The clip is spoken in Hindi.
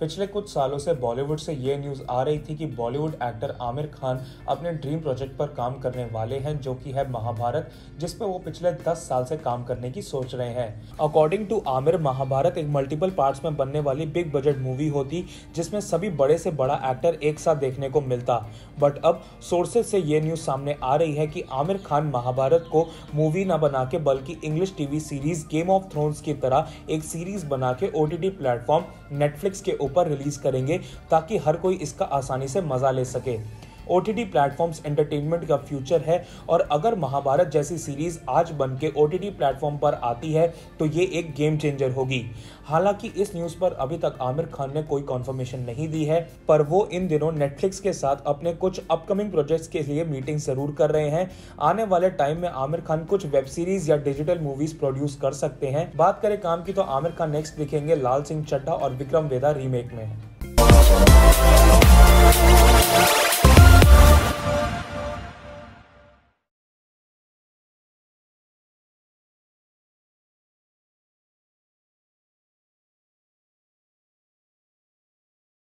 पिछले कुछ सालों से बॉलीवुड से ये न्यूज़ आ रही थी कि बॉलीवुड एक्टर आमिर खान अपने ड्रीम प्रोजेक्ट पर काम करने वाले हैं, जो कि है महाभारत जिसपे वो पिछले 10 साल से काम करने की सोच रहे हैं। अकॉर्डिंग टू आमिर, महाभारत एक मल्टीपल पार्ट्स में बनने वाली बिग बजट मूवी होती, जिसमें सभी बड़े से बड़ा एक्टर एक साथ देखने को मिलता। बट अब सोर्सेज से ये न्यूज़ सामने आ रही है कि आमिर खान महाभारत को मूवी न बना के बल्कि English TV series Game of Thrones की तरह एक सीरीज़ बना के ओटीटी प्लेटफॉर्म नेटफ्लिक्स के ऊपर रिलीज़ करेंगे ताकि हर कोई इसका आसानी से मज़ा ले सके। ओ टी प्लेटफॉर्म्स एंटरटेनमेंट का फ्यूचर है और अगर महाभारत जैसी सीरीज़ आज बन के ओ टी प्लेटफॉर्म पर आती है तो ये एक गेम चेंजर होगी। हालाँकि इस न्यूज़ पर अभी तक आमिर खान ने कोई कॉन्फर्मेशन नहीं दी है, पर वो इन दिनों नेटफ्लिक्स के साथ अपने कुछ अपकमिंग प्रोजेक्ट्स के लिए मीटिंग ज़रूर कर रहे हैं। आने वाले टाइम में आमिर खान कुछ वेब सीरीज़ या डिजिटल मूवीज़ प्रोड्यूस कर सकते हैं। बात करें काम की तो आमिर खान नेक्स्ट दिखेंगे लाल सिंह चड्ढा और विक्रम वेदा रीमेक में।